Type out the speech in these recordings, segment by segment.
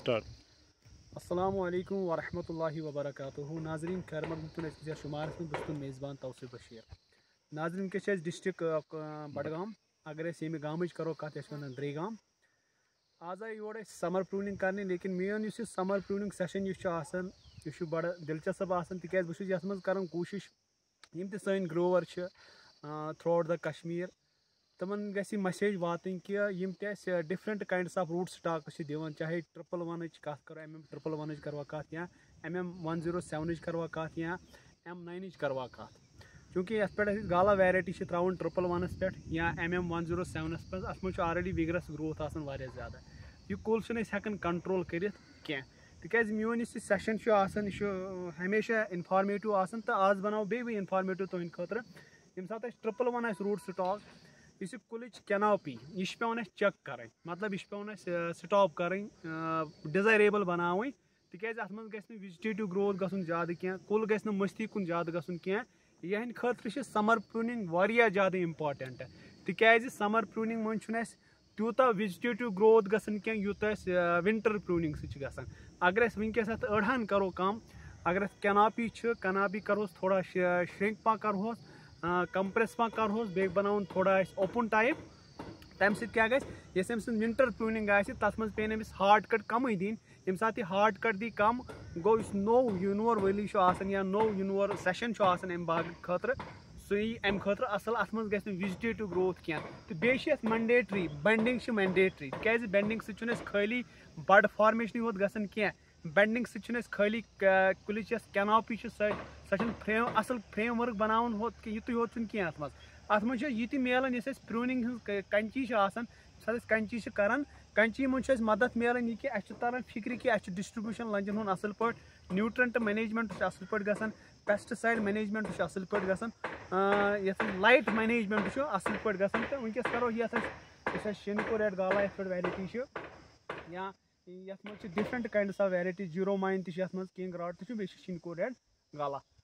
Start Aslam वरहमल वबरक नाजरीन खैर मकदूम शुमार में मेज़बान तौसीफ बशीर नाजरीन के डिस्ट्रिक बडगाम अगर ये गाम करो कत वन द्रेगाम आज आई योर समर प्रूनिंग करने लेकिन मेन इस समर प्रूनिंग सेशन यह बड़ दिलचस्प तिक बहुत ये कर कोशिश यम सन grower throughout the Kashmir तमन गि मसेज वातन कि different kinds of rootstock दिवान चाहे ट्रिपल वन कत करो एम एम ट्रिपल वन करवा कत या M M one zero seven करवा कत या एम नाइन करवा कत चूँकि ये पे गाला वैरायटी त्रावन ट्रिपल वनस पे या एम एम वन ज़ीरो सेवनस पे अत मे ऑलरेडी विगरस ग्रोथ ज़्यादा यह कुल हेकान कंट्रोल कर तिक इस खुद कुल कैनापी यह पे चेक कर मतलब यह पे स्टॉप कर डिजायरेबल बनाव तिक अत मे विजिटेटिव ग्रोथ ज़्यादा क्या कुल गि मस्ती कुन ज़्यादा क्या यहद खतर समर प्रूनिंग ज़्यादा इम्पार्टेंट तिक समर प्रूनिंग मन तूत विजिटेटिव ग्रोथ क्या यूत विंटर प्रूनिंग सर अगर वनकस अड़हन करो कम अगर कैनापी कैनापी करोस थोड़ा श्रिंक पा करोस कंप्रेस पा करोस बे बना थोड़ा ओपन टाइप तम सम विंटर प्रूनिंग तथ मज पे हार्ड कट कम दिन। ये सात हार्ड कट दी कम। गो इस नो यूनवर वली या नो यूनवर सेशन अम बाग खतर। सह अम खतर असल अत मज विजिटेटिव ग्रोथ क्या। तो बेस मैंडेटरी बेंडिंग मैंडेटरी क्या बेंडिंग सह खाली बड फॉर्मेशन योत क्या। बेंडिंग सह खाली कुल कैनापी सह फ्रेम असल फ्रेम वर्क बनावन होत युत योत क्या अत मज अत मज ये मिलान इस प्रूनिंग कंची कंची कर कंची मन मदद मिलान यह कि तरह फ़िक्र कि डिस्ट्रीब्यूशन लंजन हूँ असल पे न्यूट्रंट मैनेजमेंट असल पे गसान पेस्टिसाइड मैनेजमेंट असल पे गसान लाइट मैनेजमेंट असल पे तो वनकस करो ये शिनको रेड गाला ये वैरायटी या ये different kinds of variety zero nine तथ किंग रॉड तो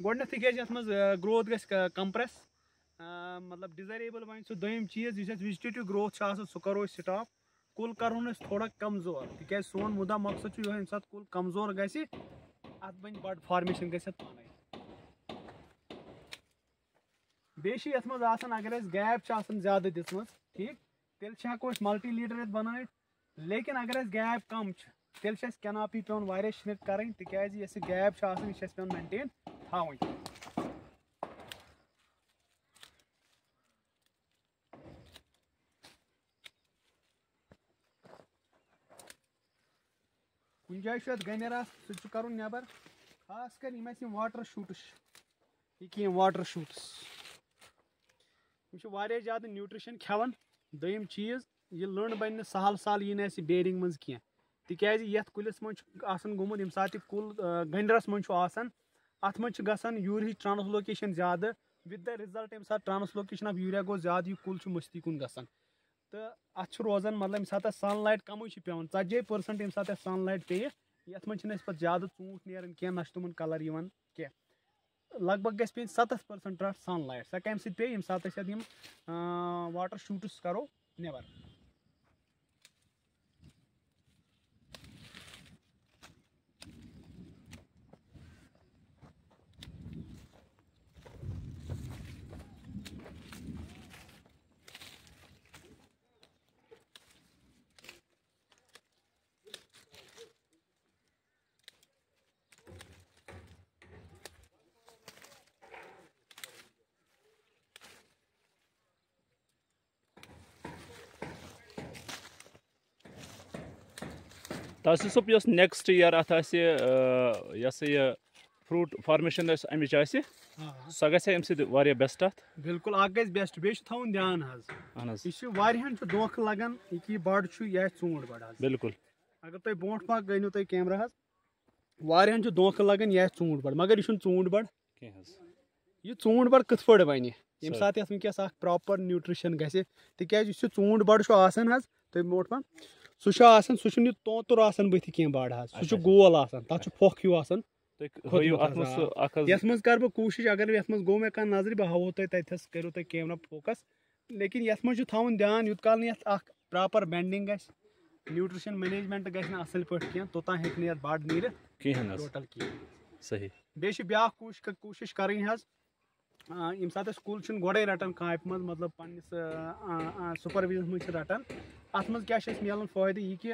पे पे गोडनथ गि ग्रोथ ग कंप्रेस मतलब डिजायरेबल वन सह दोम चीज़ विजिटेटिव ग्रोथ सह करो स्टॉप कुल कर थोड़ा कमज़ोर तिक सोन मुदा मकसद ये सात कुल कमज़ोर गि अत बन बड़ फॉर्मेशन गि पान बेस अगर गैप ज़्यादा दिम ठीक तेल हेको मल्टी लीडर बन लेकिन अगर गैप कम तेल कैनापी पे श्रिक कर तिक गैप यह मेंटेन थी कुछ जाए गनेरा सह कर नबर खास कर वाटर शूट्स ये वाटर शूट्स यह ज़्यादा न्यूट्रिशन खेवान दोम चीज़ यह लंड बन सहल सहल यी ना बेरिंग मज कह तिकाज यथ कुलिस मन गोमुत सात कुल गंडरस मन अत मन गसान यूरिया ट्रांसलोकेशन ज़्यादा विद द रिज़ल्ट यम सात ट्रांसलोकेशन ऑफ़ यूरिया गो ज़्यादा कुल मस्ती कुन गसान तो अत रोजान मतलब ये सात सन लाइट कम पे षे पर्सेंट ये सात सन लाइट पे ये पे ज़्यादा ूट नीरान कह ना तुम कलर कह लगभग गि सतह पर्सेंट सन लाइट सह कम पे सात वाटर शूट्स करो नबर सोप यस नेक्स्ट ईयर अत यह यह फ्रूट फार्मेशन अमिच सह गए अम सह बेस्ट अत बिल्कुल अ बेस्ट बे थवन ध्यान अहन यह दोख लगान यह बड़ यह ूट बड़ बिल्कुल अगर तुम ब्रो पा गो तुम कैमरा छ धोखा लगन यह ूंट बड़ मगर यह ूंट बड़ कहीं यह ूंट बड़ कथ पड़ बन ये. सात वनकस प्रॉपर न्यूट्रिशन गि तिज ूंट बड़ सु अख हज यथ मज कर बह कोशिश अगर यथ मज गो मे कह नज़र बह हावो तुम तथस करो तुम कैमरा फोकस लेकिन ये मज थवन ध्यान यूत काल प्रॉपर बेंडिंग गस न्यूट्रिशन मैनेजमेंट असल पे कह तोतान यथ बड़ नीर टोटल कह सही बेश ब्याह कोशिश करें हज सात स्कूल गोड़े रटान काप मज मतलब पन्नस सुपरविजन मज रटान अत मज क्या मिलान फ़ायदे यह कि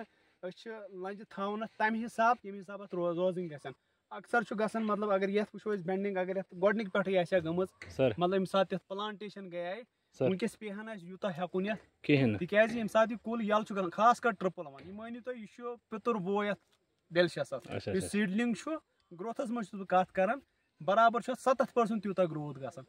लंज थवन तम हिसाब यम हिसाब अत रोजिंग गसन अक्सर गसन मतलब अगर ये वो बेंडिंग अगर ये गोडनिक पे गम सर मतलब यम सात प्लांटेशन गए सर वनकस पेहन यूता हेकुन ये कहीं तिकाज यम सात कुल यल गसान खास कर ट्रिपल वन यह मानियो तुम यह पितुर बो ये डेलशियस अच्छा यह अच्छा सीडलिंग ग्रोथस मज कत कर बराबर सत्त परसेंट तूत ग्रोथ गसान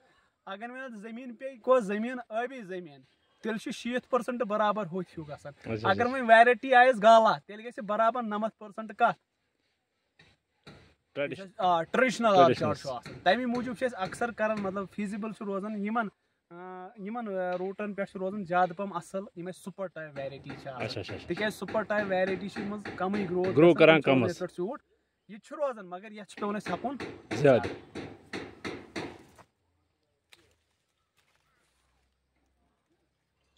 अगर मे ज़मीन पे को ज़मीन आबी ज़मीन तेल शीत परसेंट बराबर हो हूँ गसान अगर वह वैरायटी आयस गाला तेल गि बराबर नमत परसेंट कत ट्रेडिशन ट्रेडिशनल. आर्ट तमी मूजूब अक्सर कर मतलब फिजिबल रोजान यमन रूटन पे रोजान ज़्यादा पम असल सुपर टाइप वैरायटी अच्छा तिक सुपर टाइप वैरायटी मज कम Grow करान कम सूट यह रोजान मगर ये पेवन हेकुन ज़्यादा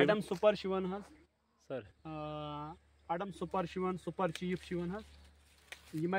अडम सुपर शिवन हज सर। अडम सुपर शिवन सुपर चीफ शिवन हज यम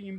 यम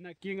ना किंग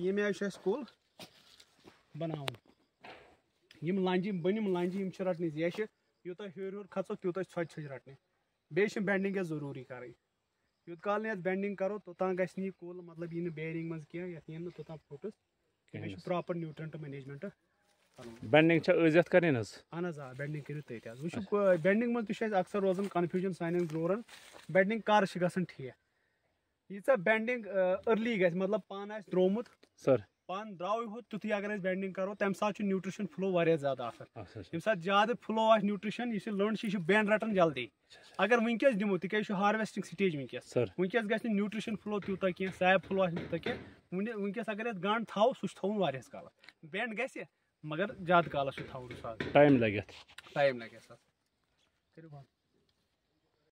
ये आय कुल यम लंज बनिम लंज रटने ये यूत हर हर खो तूत छज रटने बेस बेंडिंग ज़रूरी कर। यूत काल ये बेंडिंग करो तोतान गि कुल मतलब यह बेरिंग मज कह ये तोतान फुटस बे प्रॉपर न्यूट्रेंट मैनेजमेंट बेंडिंग करें अहन आ बेंडिंग कर वो बेंडिंग मज अक्सर रोजान कन्फ्यूज़न सान ग्रोरन बेंडिंग कर ठीक यीचा बेंडिंग अर्ली ग मतलब पान आस सर पान द्राव हो तुथी अगर बेंडिंग करो तम सात न्यूट्रिशन फ्लो वारिया ज़्यादा अच्छा यम सात ज़्यादा फ्लो आ न्यूट्रिशन यह लंड यह बेन रटन जल्दी अगर वनकस दिमो तिक हार्वेस्टिंग स्टेज वनकस सर वनकस गि न्यूट्रिशन फ्लो तूत कह सैप फ्लो तूत कह वनकस अगर गंड थो सह काल बेंड गि मगर ज़्यादा काल थोन टाइम लगे टाइम लगे करो